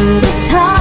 But it's time